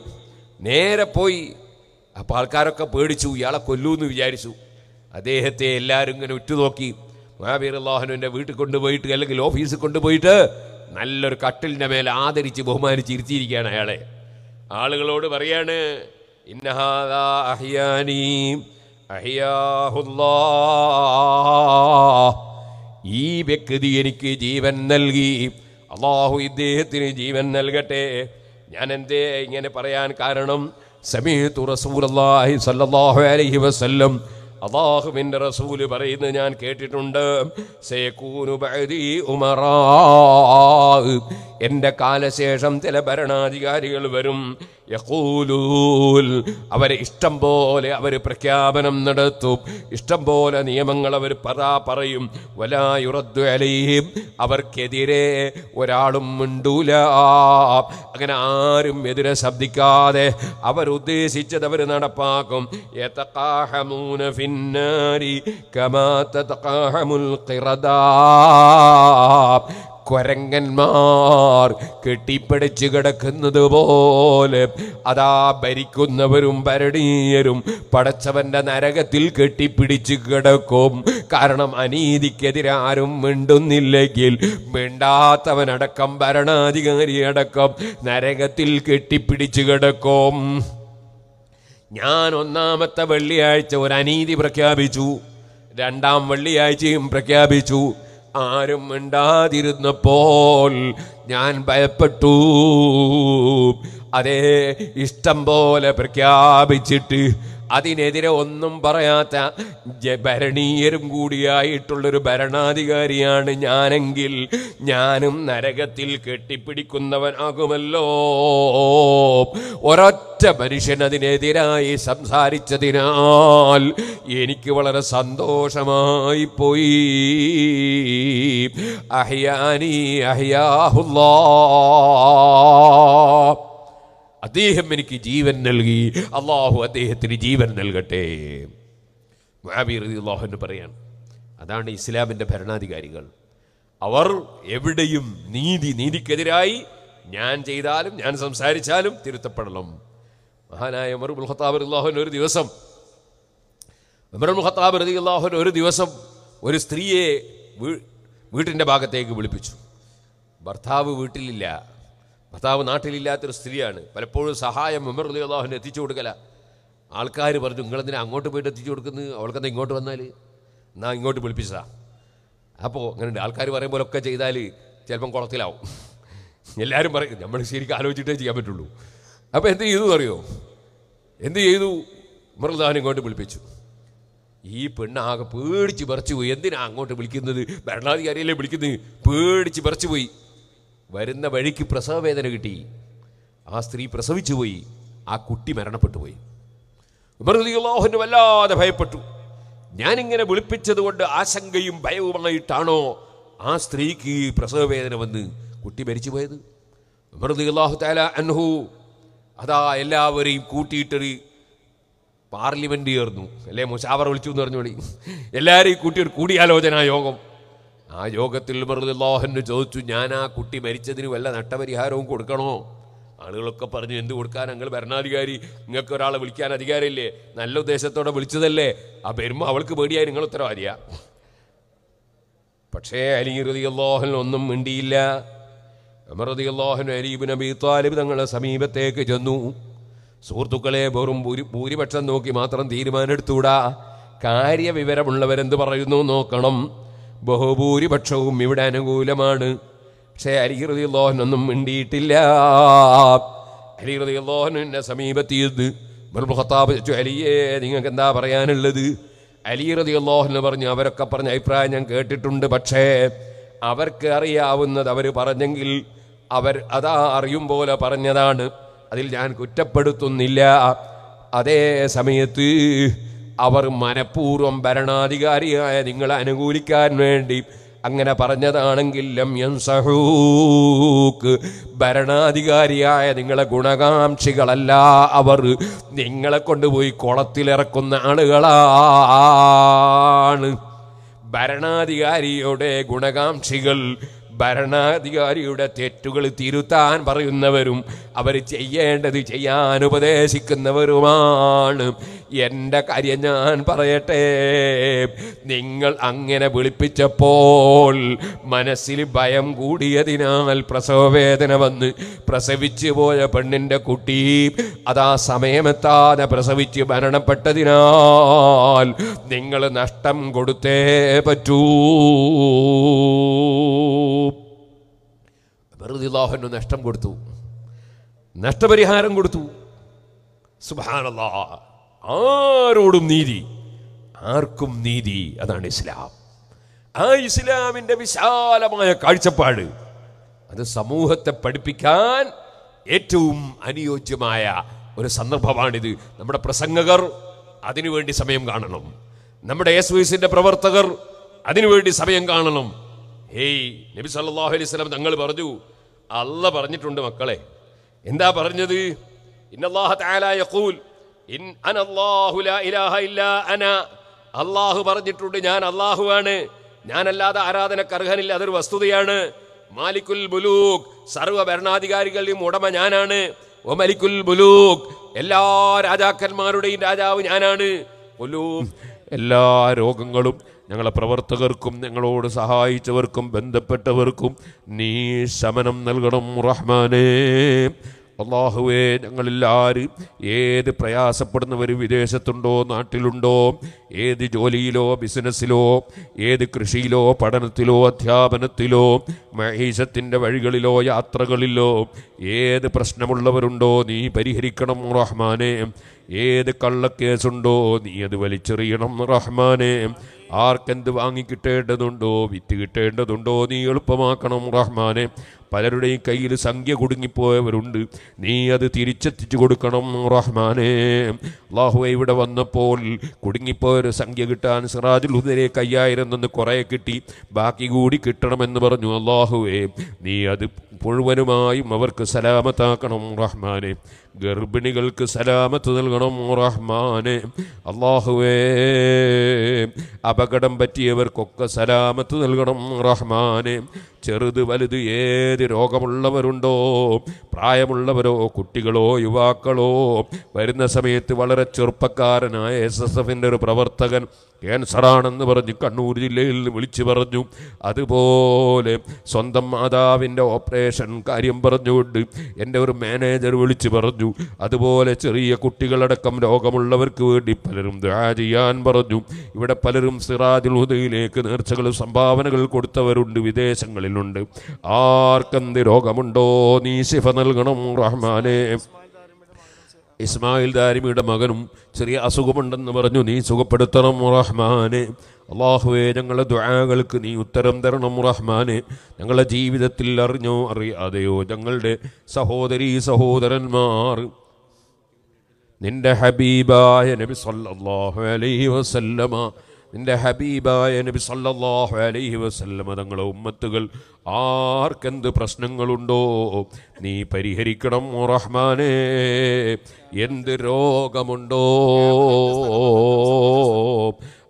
[SPEAKER 1] നേരെ പോയി. അപ്പോൾ ആൾക്കാരൊക്കെ പേടിച്ചു. ഇയാളെ കൊല്ലൂന്ന് വിചാരിച്ചു. അദ്ദേഹത്തെ എല്ലാവരും ഇങ്ങനെ ഉറ്റുനോക്കി. മഹാബീർ എന്റെ വീട്ടിൽ കൊണ്ടുപോയിട്ട് അല്ലെങ്കിൽ ഓഫീസിൽ കൊണ്ടുപോയിട്ട് നല്ലൊരു കട്ടിലിന്റെ മേലെ ആദരിച്ച് ബഹുമാനിച്ച് ഇരുത്തിയിരിക്കുകയാണ് അയാളെ. ആളുകളോട് പറയാണ് ഈ വ്യക്തി എനിക്ക് ജീവൻ നൽകി. അള്ളാഹു ഇദ്ദേഹത്തിന് ജീവൻ നൽകട്ടെ. ഞാൻ എന്തേ ഇങ്ങനെ പറയാൻ കാരണം? സമീത്തു റസൂലി സല്ലാഹു അലഹി വസല്ലം അള്ളാഹുവിന്റെ റസൂൽ പറയുന്നത് ഞാൻ കേട്ടിട്ടുണ്ട്. എന്റെ കാലശേഷം ചില ഭരണാധികാരികൾ വരും. അവരെ ഇഷ്ടം പോലെ അവർ പ്രഖ്യാപനം നടത്തും. ഇഷ്ടം പോലെ നിയമങ്ങൾ അവർ പറ പറയും. വലായുറദ്ദു അലൈഹിം. അവർക്കെതിരെ ഒരാളും മിണ്ടൂല. അങ്ങനെ ആരും എതിരെ ശബ്ദിക്കാതെ അവരുദ്ദേശിച്ചത് അവർ നടപ്പാക്കും. കൊരങ്ങന്മാർ കെട്ടിപ്പിടിച്ച് കിടക്കുന്നത് പോലെ. അതാ ഭരിക്കുന്നവരും ഭരണീയരും പടച്ചവന്റെ നരകത്തിൽ കെട്ടിപ്പിടിച്ചു കിടക്കും. കാരണം അനീതിക്കെതിരെ ആരും മിണ്ടുന്നില്ലെങ്കിൽ മിണ്ടാത്തവനടക്കം ഭരണാധികാരി അടക്കം നരകത്തിൽ കെട്ടിപ്പിടിച്ചു കിടക്കും. ഞാൻ ഒന്നാമത്തെ വെള്ളിയാഴ്ച ഒരു അനീതി പ്രഖ്യാപിച്ചു. രണ്ടാം വെള്ളിയാഴ്ചയും പ്രഖ്യാപിച്ചു. ആരും മിണ്ടാതിരുന്നപ്പോൾ ഞാൻ ഭയപ്പെട്ടു. അതേ ഇഷ്ടം പോലെ പ്രഖ്യാപിച്ചിട്ട് അതിനെതിരെ ഒന്നും പറയാത്ത ഭരണീയരും കൂടിയായിട്ടുള്ളൊരു ഭരണാധികാരിയാണ് ഞാനെങ്കിൽ ഞാനും നരകത്തിൽ കെട്ടിപ്പിടിക്കുന്നവനാകുമല്ലോ. ഒരൊറ്റ മനുഷ്യൻ അതിനെതിരായി സംസാരിച്ചതിനാൽ എനിക്ക് വളരെ സന്തോഷമായി പോയി. അഹിയാനി അഹിയാഹുല്ലാ. അദ്ദേഹം എനിക്ക് ജീവൻ നൽകി. അള്ളാഹു അദ്ദേഹത്തിന് ജീവൻ നൽകട്ടെ. മുആബിർ അള്ളാഹുവിന് പറയാണ് അതാണ് ഇസ്ലാമിന്റെ ഭരണാധികാരികൾ. അവർ എവിടെയും നീതി നീതിക്കെതിരായി ഞാൻ ചെയ്താലും ഞാൻ സംസാരിച്ചാലും തിരുത്തപ്പെടണം. മഹാനായ ഉമറുൽ ഖത്താബ് അള്ളാഹുൻ ഒരു ദിവസം ഉമറുൽ ഖത്താബ് റതി അള്ളാഹുൻ ഒരു ദിവസം ഒരു സ്ത്രീയെ വീട്ടിന്റെ ഭാഗത്തേക്ക് വിളിപ്പിച്ചു. ഭർത്താവ് വീട്ടിലില്ല. ഭർത്താവ് നാട്ടിലില്ലാത്തൊരു സ്ത്രീയാണ്. പലപ്പോഴും സഹായം ഉമർ അലി അള്ളാഹുവിന് എത്തിച്ചു കൊടുക്കല. ആൾക്കാർ പറഞ്ഞു നിങ്ങളെന്തിനാ അങ്ങോട്ട് പോയിട്ട് എത്തിച്ചു കൊടുക്കുന്നത്? അവൾക്കെന്താ ഇങ്ങോട്ട് വന്നാൽ എന്നാ ഇങ്ങോട്ട് വിളിപ്പിച്ചതാ. അപ്പോൾ അങ്ങനെയുണ്ട്. ആൾക്കാർ പറയുമ്പോഴൊക്കെ ചെയ്താൽ ചിലപ്പം കുളത്തിലാവും. എല്ലാവരും പറയും നമ്മൾ ശരിക്കും ആലോചിച്ചിട്ടേ ചെയ്യാൻ പറ്റുള്ളൂ. അപ്പോൾ എന്ത് ചെയ്തു അറിയോ? എന്ത് ചെയ്തു? ഉമർദാൻ ഇങ്ങോട്ട് വിളിപ്പിച്ചു. ഈ പെണ്ണാകെ പേടിച്ച് പറിച്ചു പോയി എന്തിനാ അങ്ങോട്ട് വിളിക്കുന്നത്? ഭരണാധികാരിയല്ലേ വിളിക്കുന്നത്? പേടിച്ച് പറിച്ചു പോയി വരുന്ന വഴിക്ക് പ്രസവ വേദന കിട്ടി. ആ സ്ത്രീ പ്രസവിച്ചു പോയി. ആ കുട്ടി മരണപ്പെട്ടു പോയി. ഉമർദിയുള്ളാഹുന് വല്ലാതെ ഭയപ്പെട്ടു. ഞാനിങ്ങനെ വിളിപ്പിച്ചത് കൊണ്ട് ആശങ്കയും ഭയവുമായിട്ടാണോ ആ സ്ത്രീക്ക് പ്രസവ വേദന വന്ന് കുട്ടി മരിച്ചു പോയത്? ഉമർദിയുള്ളാഹു താല അൻഹു അതാ എല്ലാവരെയും കൂട്ടിയിട്ടൊരു പാർലമെന്റ് ചേർന്നു. അല്ലേ മുഷാവർ വിളിച്ചു എന്ന് പറഞ്ഞോളി. എല്ലാവരെയും കൂട്ടി കൂടിയാലോചന കൂടിയാലോചനാ യോഗം. ആ യോഗത്തിൽ മറുതല്ലാഹന് ചോദിച്ചു ഞാൻ ആ കുട്ടി മരിച്ചതിന് വല്ല നട്ടപരിഹാരവും കൊടുക്കണോ? ആളുകളൊക്കെ പറഞ്ഞു എന്ത് കൊടുക്കാൻ? ഞങ്ങൾ ഭരണാധികാരി. നിങ്ങൾക്ക് ഒരാളെ വിളിക്കാൻ അധികാരമില്ലേ? നല്ല ഉദ്ദേശത്തോടെ വിളിച്ചതല്ലേ? ആ പെരുമ അവൾക്ക് പേടിയായി നിങ്ങൾ ഉത്തരവാദിയാ. പക്ഷേ അലി റതിയല്ലാഹൻ ഒന്നും മിണ്ടിയില്ല. അമറതിയല്ലാഹൻ അലീബ് നബി താലിബ് തങ്ങളുടെ സമീപത്തേക്ക് ചെന്നു. സുഹൃത്തുക്കളെ വെറും ഭൂരി ഭൂരിപക്ഷം നോക്കി മാത്രം തീരുമാനമെടുത്തൂടാ കാര്യവിവരമുള്ളവരെന്ത് പറയുന്നു നോക്കണം. ബഹുഭൂരിപക്ഷവും ഇവിടെ അനുകൂലമാണ്. പക്ഷേ അലിഹൃതി ലോഹനൊന്നും മിണ്ടിയിട്ടില്ല. അലിഹൃതി ലോഹനെ സമീപത്തിയത് ഖത്താബ് ചോദിച്ചു അലിയേ നിങ്ങൾക്ക് എന്താ പറയാനുള്ളത്? അലി റതി അള്ളാഹുന്ന് പറഞ്ഞു അവരൊക്കെ പറഞ്ഞ അഭിപ്രായം ഞാൻ കേട്ടിട്ടുണ്ട്. പക്ഷേ അവർക്ക് അറിയാവുന്നത് അവർ പറഞ്ഞെങ്കിൽ അവർ അതാ അറിയും പോലെ പറഞ്ഞതാണ്. അതിൽ ഞാൻ കുറ്റപ്പെടുത്തുന്നില്ല. അതേ സമയത്ത് അവർ മനഃപൂർവം ഭരണാധികാരിയായ നിങ്ങളെ അനുകൂലിക്കാൻ വേണ്ടി അങ്ങനെ പറഞ്ഞതാണെങ്കിൽ ലം യൻസഹൂക്ക്. ഭരണാധികാരിയായ നിങ്ങളെ ഗുണകാംക്ഷികളല്ല അവർ. നിങ്ങളെ കൊണ്ടുപോയി കുളത്തിലിറക്കുന്ന ആളുകളാണ്. ഭരണാധികാരിയുടെ ഗുണകാംക്ഷികൾ ഭരണാധികാരിയുടെ തെറ്റുകൾ തിരുത്താൻ പറയുന്നവരും അവർ ചെയ്യേണ്ടത് ചെയ്യാൻ ഉപദേശിക്കുന്നവരുമാണ് എന്റെ കാര്യം ഞാൻ പറയട്ടെ? നിങ്ങൾ അങ്ങനെ വിളിപ്പിച്ചപ്പോൾ മനസ്സിൽ ഭയം കൂടിയതിനാൽ പ്രസവവേദന വന്ന് പ്രസവിച്ചു പോയ പെണ്ണിന്റെ കുട്ടി അതാ സമയമെത്താതെ പ്രസവിച്ച് മരണപ്പെട്ടതിനാൽ നിങ്ങൾ നഷ്ടം കൊടുത്തേ പറ്റൂ. വെറുതെ അള്ളാഹുവിന് നഷ്ടം കൊടുത്തു. നഷ്ടപരിഹാരം കൊടുത്തു. സുബാനല്ലാ ആരോടും നീതി ആർക്കും നീതി അതാണ് ഇസ്ലാം. ആ ഇസ്ലാമിന്റെ വിശാലമായ കാഴ്ചപ്പാട് അത് സമൂഹത്തെ പഠിപ്പിക്കാൻ ഏറ്റവും അനുയോജ്യമായ ഒരു സന്ദർഭമാണിത്. നമ്മുടെ പ്രസംഗകർ അതിനുവേണ്ടി സമയം കാണണം. നമ്മുടെ എസ് വൈസിന്റെ പ്രവർത്തകർ അതിനുവേണ്ടി സമയം കാണണം. ഹേയ് നബി സല്ലാഹു അലൈഹി സ്വലം തങ്ങൾ പറഞ്ഞു അല്ല പറഞ്ഞിട്ടുണ്ട് മക്കളെ. എന്താ പറഞ്ഞത്? ഇന്നല്ലാഹ തആല യഖൂൽ ഇൻ ഇലാഹ ഇല്ല അന. അല്ലാഹു പറഞ്ഞിട്ടുണ്ട് ഞാൻ അല്ലാഹുവാണ്. ഞാനല്ലാതെ ആരാധനക്കർഹനില്ല അതൊരു വസ്തുതയാണ്. മാലിക്കുൽ ബുലൂഖ് സർവ ഭരണാധികാരികളുടെയും ഉടമ ഞാനാണ്. ഒ മലിക്കുൽ ബുലൂഖ് എല്ലാ രാജാക്കന്മാരുടെയും രാജാവ് ഞാനാണ്. എല്ലാ രോഗങ്ങളും ഞങ്ങളെ പ്രവർത്തകർക്കും ഞങ്ങളോട് സഹായിച്ചവർക്കും ബന്ധപ്പെട്ടവർക്കും നീ ശമനം നൽകണം റഹ്മാനേ. അള്ളാഹുവേ ആര് ഏത് പ്രയാസപ്പെടുന്നവർ വിദേശത്തുണ്ടോ നാട്ടിലുണ്ടോ ഏത് ജോലിയിലോ ബിസിനസ്സിലോ ഏത് കൃഷിയിലോ പഠനത്തിലോ അധ്യാപനത്തിലോ മഹീഷത്തിന്റെ വഴികളിലോ യാത്രകളിലോ ഏത് പ്രശ്നമുള്ളവരുണ്ടോ നീ പരിഹരിക്കണം റഹ്മാനെ. ഏത് കള്ളക്കേസുണ്ടോ നീ അത് വലിച്ചെറിയണം റഹ്മാനെ. ആർക്കെന്ത് വാങ്ങിക്കിട്ടേണ്ടതുണ്ടോ വിറ്റ് കിട്ടേണ്ടതുണ്ടോ നീ എളുപ്പമാക്കണം റഹ്മാനെ. പലരുടെയും കയ്യിൽ സംഖ്യ കുടുങ്ങിപ്പോയവരുണ്ട് നീ അത് തിരിച്ചെത്തിച്ചു കൊടുക്കണം റഹ്മാനെ. അള്ളാഹുവെ ഇവിടെ വന്നപ്പോൾ കുടുങ്ങിപ്പോയൊരു സംഖ്യ കിട്ടാൻ സിറാജുൽ ഉദരെ അയ്യായിരം നിന്ന് കുറേ കിട്ടി ബാക്കി കൂടി കിട്ടണമെന്ന് പറഞ്ഞു. അള്ളാഹുവേ നീ അത് മുഴുവനുമായും അവർക്ക് സലാമത്താക്കണം റഹ്മാനെ. ഗർഭിണികൾക്ക് സലാമത്ത് നൽകണം റഹ്മാനെ. അള്ളാഹുവേ അപകടം പറ്റിയവർക്കൊക്കെ സലാമത്ത് നൽകണം റഹ്മാനെ. ചെറുത് വലുത് ഏത് രോഗമുള്ളവരുണ്ടോ പ്രായമുള്ളവരോ കുട്ടികളോ യുവാക്കളോ വരുന്ന സമയത്ത് വളരെ ചെറുപ്പക്കാരനായ എസ് എസ് എഫിന്റെ ഒരു പ്രവർത്തകൻ ക്യാൻസറാണെന്ന് പറഞ്ഞ് കണ്ണൂർ ജില്ലയിൽ നിന്ന് വിളിച്ചു പറഞ്ഞു. അതുപോലെ സ്വന്തം മാതാവിന്റെ ഓപ്പറേഷൻ കാര്യം പറഞ്ഞുകൊണ്ട് എന്റെ ഒരു മാനേജർ വിളിച്ചു പറഞ്ഞു. അതുപോലെ ചെറിയ കുട്ടികളടക്കം രോഗമുള്ളവർക്ക് വേണ്ടി പലരും ദുആ ചെയ്യാൻ പറഞ്ഞു. ഇവിടെ പലരും സിറാജുൽ ഹുദയിലേക്ക് നേർച്ചകൾ സംഭാവനകൾ കൊടുത്തവരുണ്ട് വിദേശങ്ങളിലുണ്ട് ആർക്കെന്ത് രോഗമുണ്ടോ നീ ശിഫ നൽകണം റഹ്മാനെ. ഇസ്മായിൽ ദാരിമിയുടെ മകനും ചെറിയ അസുഖമുണ്ടെന്ന് പറഞ്ഞു നീ സുഖപ്പെടുത്തണം റഹ്മാനെ. അള്ളാഹുവേ ഞങ്ങളുടെ ദ്വാകൾക്ക് നീ ഉത്തരം തരണം റഹ്മാനെ. ഞങ്ങളുടെ ജീവിതത്തിൽ അറിഞ്ഞോ അറിയാതെയോ ഞങ്ങളുടെ സഹോദരി സഹോദരന്മാർ. നിന്റെ ഹബീബായ നബി സല്ലാഹു അലൈഹി വസല്ലമ നിന്റെ ഹബീബായ നബി സല്ലല്ലാഹു അലൈഹി വസല്ലമ തങ്ങളെ ഉമ്മത്തുകൾ ആർക്കെന്ത് പ്രശ്നങ്ങളുണ്ടോ നീ പരിഹരിക്കണം റഹ്മാനേ. എന്ത് രോഗമുണ്ടോ?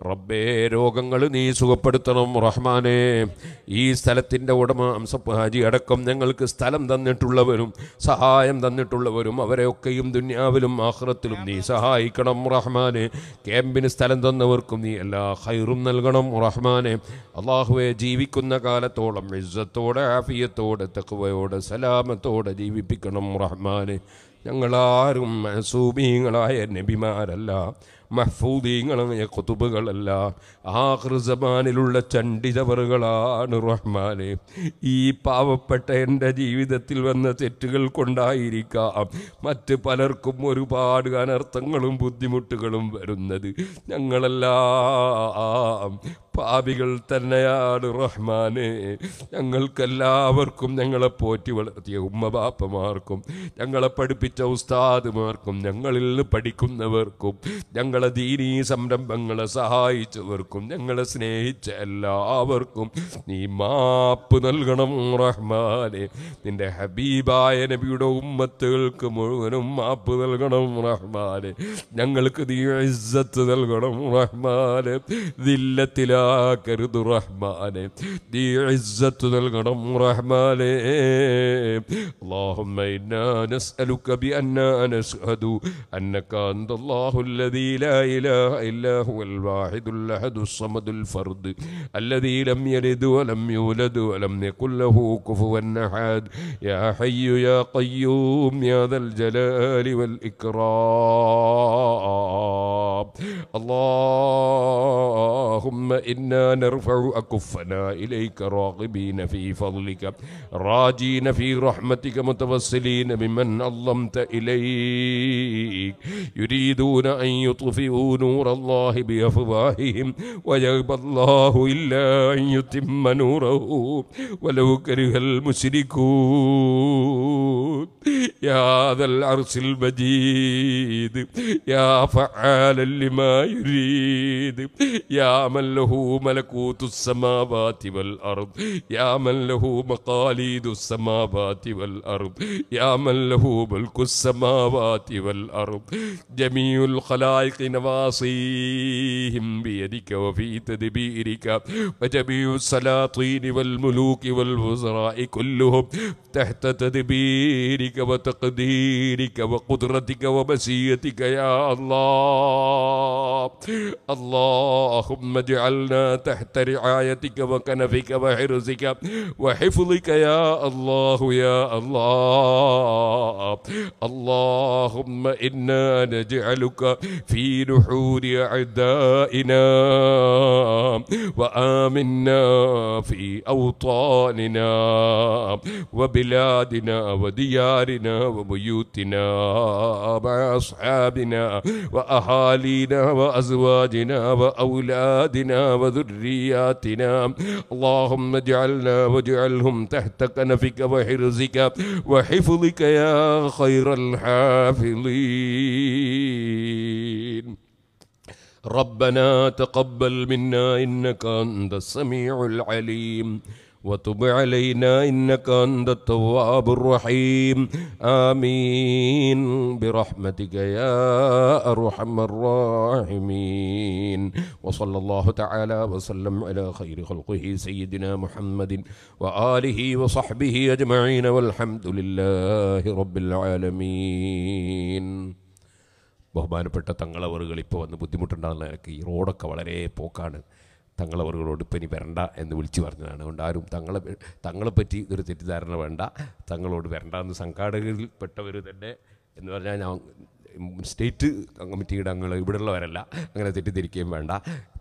[SPEAKER 1] റബ്ബേ രോഗങ്ങൾ നീ സുഖപ്പെടുത്തണം റഹ്മാനെ. ഈ സ്ഥലത്തിന്റെ ഉടമ അംസപ്പ് അടക്കം ഞങ്ങൾക്ക് സ്ഥലം തന്നിട്ടുള്ളവരും സഹായം തന്നിട്ടുള്ളവരും അവരെയൊക്കെയും ദുന്യാവിലും ആഹ്റത്തിലും നീ സഹായിക്കണം റഹ്മാനെ. ക്യാമ്പിന് സ്ഥലം തന്നവർക്കും നീ എല്ലാ ഹൈറും നൽകണം റഹ്മാനെ. അള്ളാഹുവെ ജീവിക്കുന്ന കാലത്തോളം ഇസ്സത്തോടെ ആഫിയത്തോടെ തെക്കുവയോടെ സലാമത്തോടെ ജീവിപ്പിക്കണം റഹ്മാനെ. ഞങ്ങളാരും സൂമീങ്ങളായ നബിമാരല്ല. മഹ്ഫൂദീങ്ങളായ കൊതുബുകളല്ല ആഹൃസമാനിലുള്ള ചണ്ടിതവറുകളാണ് റഹ്മാനെ. ഈ പാവപ്പെട്ട എന്റെ ജീവിതത്തിൽ വന്ന തെറ്റുകൾ കൊണ്ടായിരിക്കാം മറ്റ് പലർക്കും ഒരുപാട് അനർത്ഥങ്ങളും ബുദ്ധിമുട്ടുകളും വരുന്നത്. ഞങ്ങളെല്ലാം പാപികൾ തന്നെയാണ് റഹ്മാനെ. ഞങ്ങൾക്കെല്ലാവർക്കും ഞങ്ങളെ പോറ്റി വളർത്തിയ ഉമ്മബാപ്പമാർക്കും ഞങ്ങളെ പഠിപ്പിച്ച ഉസ്താദുമാർക്കും ഞങ്ങളിൽ പഠിക്കുന്നവർക്കും ഞങ്ങളെ ഞങ്ങളെ ദീനീ സംരംഭങ്ങളെ സഹായിച്ചവർക്കും ഞങ്ങളെ സ്നേഹിച്ച എല്ലാവർക്കും നീ മാപ്പ് നൽകണം റഹ്മാനെ നിന്റെ ഹബീബായ നബിയുടെ ഉമ്മത്തുകൾക്ക് മുഴുവനും മാപ്പ് നൽകണം റഹ്മാനെ ഞങ്ങൾക്ക് നീ ഇസ്സത്ത് നൽകണം റഹ്മാനെ ദില്ലത്തിലാക്കരുത് റഹ്മാനെ നീ ഇസ്സത്ത് നൽകണം റഹ്മാനെ اللهم إنا نسألك بأننا نشهد أنك أنت الله الذي لا إله إلا هو الواحد الأحد الصمد الفرد الذي لم يلد ولم يولد ولم يكن له كفوا أحد. يا حي يا قيوم يا ذا الجلال والإكرام. اللهم إنا نرفع أكفنا إليك راغبين في فضلك راجين في رحمتك متوسلين بمن أظلمت إليك. يريدون أن يطفئوا نور الله بأفواههم ويأبى الله إلا أن يتم نوره. ولو كره المشركون يا ذا العرش المجيد يا فعالا لما يريد يا من له ملكوت السماوات والأرض يا من له مقاليد السماوات والأرض يا من له ملك السماوات والأرض. جميع الخلائق نواصيهم بيدك وفي تدبيرك. وجميع السلاطين والملوك والوزراء كلهم تحت تدبيرك وتقديرك وقدرتك ومشيتك يا الله. اللهم اجعلنا تحت رعايتك وكنفك وحرزك وحفظك يا الله يا الله. اللهم إنا نجعلك في نحور أعدائنا وآمنا في أوطاننا وبلادنا وديارنا وبيوتنا مع أصحابنا وأهالينا وأزواجنا وأولادنا وذرياتنا. اللهم اجعلنا واجعلهم تحت كنفك وحرزك وحفظك يا خير الحافظين. ربنا تقبل منا إنك أنت السميع العليم وتب علينا إنك أنت التواب الرحيم. آمين. برحمتك يا أرحم الراحمين. وصلى الله تعالى وسلم على خير خلقه سيدنا محمد وآله وصحبه أجمعين والحمد لله رب العالمين. ബഹുമാനപ്പെട്ട തങ്ങളവറുകൾ ഇപ്പോൾ വന്ന് ബുദ്ധിമുട്ടുണ്ടാകുന്ന എനിക്ക് ഈ റോഡൊക്കെ വളരെ പോക്കാണ്. തങ്ങളവറുകളോട് ഇപ്പം ഇനി വരണ്ട എന്ന് വിളിച്ചു പറഞ്ഞതാണ്. അതുകൊണ്ട് ആരും തങ്ങളെ തങ്ങളെപ്പറ്റി ഇതൊരു തെറ്റിദ്ധാരണ വേണ്ട. തങ്ങളോട് വരണ്ട എന്ന് സംഘാടകരിൽപ്പെട്ടവർ തന്നെ എന്ന് പറഞ്ഞാൽ ഞാൻ സ്റ്റേറ്റ് കമ്മിറ്റിയുടെ അംഗങ്ങൾ ഇവിടെയുള്ളവരല്ല. അങ്ങനെ തെറ്റിദ്ധരിക്കുകയും വേണ്ട.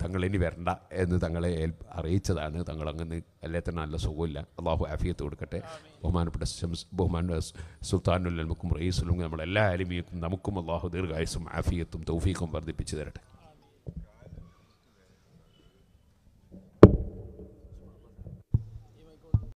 [SPEAKER 1] തങ്ങൾ ഇനി വരണ്ട എന്ന് തങ്ങളെ അറിയിച്ചതാണ്. തങ്ങൾ അങ്ങനെ തന്നെ നല്ല സുഖമില്ല. അള്ളാഹു ആഫിയത്ത് കൊടുക്കട്ടെ. ബഹുമാനപ്പെട്ട ശംസ് ബഹുമാന സുൽത്താനുൽ നമുക്കും റയീസുലും നമ്മളെല്ലാ അലിമിയക്കും നമുക്കും അള്ളാഹു ദീർഘായുസും ആഫിയത്തും തൗഫീഖും വർദ്ധിപ്പിച്ചു തരട്ടെ.